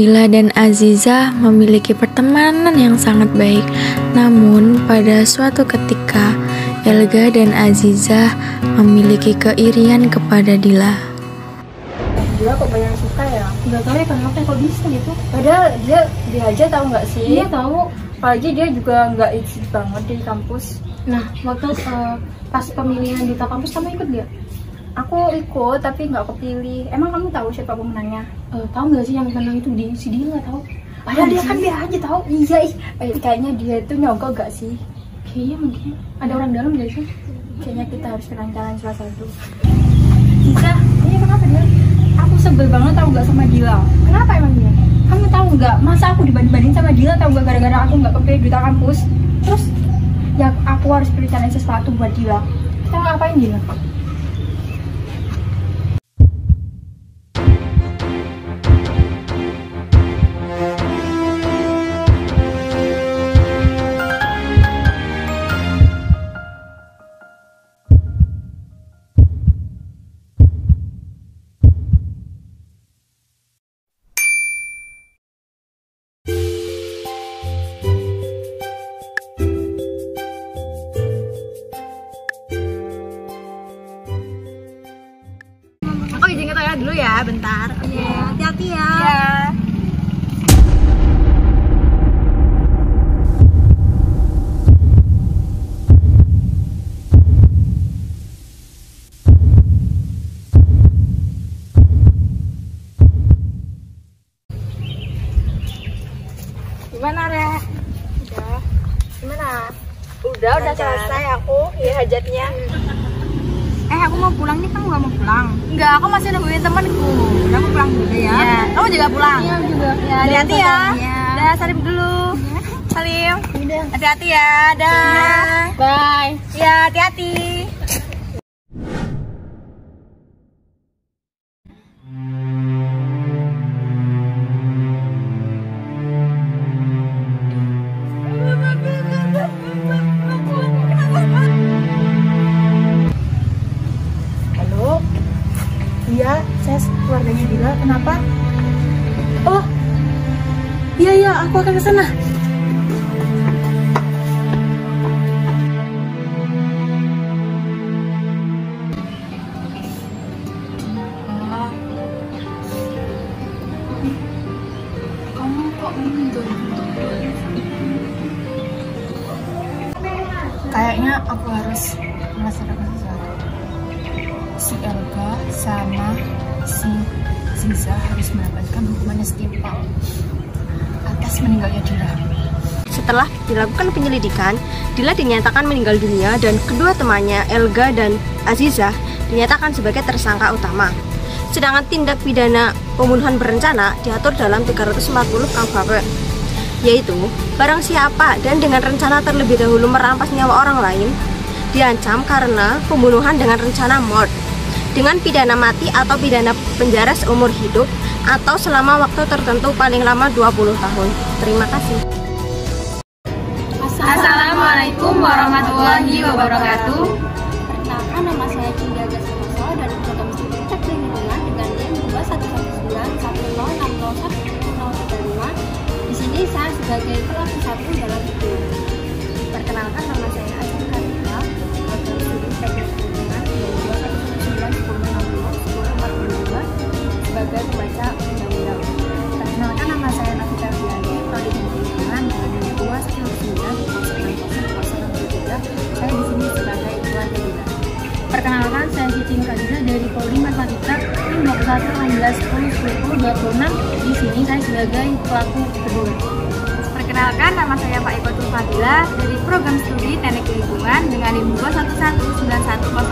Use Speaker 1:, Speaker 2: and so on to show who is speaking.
Speaker 1: Dila, dan Aziza memiliki pertemanan yang sangat baik. Namun, pada suatu ketika, Elga dan Aziza memiliki keirian kepada Dila.
Speaker 2: Dila kok banyak suka ya?
Speaker 3: Gak tau ya kenapa kok bisa gitu
Speaker 2: Padahal dia dia aja tahu nggak sih?
Speaker 3: Iya tahu.
Speaker 2: Apalagi dia juga nggak exit banget di kampus.
Speaker 3: Nah waktu eh, pas pemilihan di kampus kamu ikut gak?
Speaker 2: Aku ikut tapi nggak kepilih. Emang kamu tahu siapa pemenangnya?
Speaker 3: Eh, tahu nggak sih yang menang itu di si Dila tahu?
Speaker 2: Padahal dia kan dia aja tahu. Iya, ih. Eh, kayaknya dia itu nyogok gak sih?
Speaker 3: Kayaknya mungkin ada orang dalam gak sih?
Speaker 2: Kayaknya kita harus rencanaan salah satu.
Speaker 3: Bisa. Ini kenapa dia?
Speaker 2: Aku sebel banget tahu nggak sama Dila.
Speaker 3: Kenapa emang dia?
Speaker 2: Kamu tahu nggak? Masa aku dibanding-banding sama Dila tahu nggak gara-gara aku nggak kepilih duta kampus? Terus ya aku harus berencanain sesuatu buat Dila.
Speaker 3: Kita ngapain Dila?
Speaker 4: Ya, bentar. Iya, hati-hati ya.
Speaker 2: Gimana, Re? Udah. Gimana? Udah, udah selesai aku ya hajatnya.
Speaker 4: Eh, aku mau pulang nih, kamu gak mau pulang?
Speaker 2: Enggak, aku masih nungguin temanku.
Speaker 4: Udah, aku pulang dulu ya.
Speaker 2: Iya. Kamu juga pulang?
Speaker 3: Iya juga.
Speaker 2: Ya, hati-hati ya.
Speaker 4: Iya.
Speaker 2: Udah, salim dulu. Salim. Hati-hati ya. Dah.
Speaker 3: Bye.
Speaker 2: Ya, hati-hati.
Speaker 5: Iya, saya keluarganya Dila. Kenapa? Oh, iya iya, aku akan ke sana.
Speaker 3: Kamu kok mundur?
Speaker 5: Kayaknya aku harus melaksanakan sesuatu. Si Elga sama si Ziza harus mendapatkan hukumannya setimpal atas meninggalnya Dila.
Speaker 4: Setelah dilakukan penyelidikan, Dila dinyatakan meninggal dunia dan kedua temannya, Elga dan Aziza, dinyatakan sebagai tersangka utama. Sedangkan tindak pidana pembunuhan berencana diatur dalam 340 KUHP, yaitu barang siapa dan dengan rencana terlebih dahulu merampas nyawa orang lain, diancam karena pembunuhan dengan rencana mort dengan pidana mati atau pidana penjara seumur hidup atau selama waktu tertentu paling lama 20 tahun. Terima kasih.
Speaker 2: Assalamualaikum warahmatullahi wabarakatuh.
Speaker 6: Perkenalkan nama saya Cinda Gasoso dari program studi teknik lingkungan dengan NIM 21191011035. Di sini saya sebagai pelaku satu dalam video. Perkenalkan nama saya 16 10 10 26. Di sini saya sebagai pelaku kedua.
Speaker 2: Perkenalkan, nama saya Pak Eko Fadila dari program studi Teknik Lingkungan dengan NIM 21191010141.